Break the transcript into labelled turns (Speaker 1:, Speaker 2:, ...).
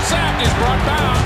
Speaker 1: sack is brought down.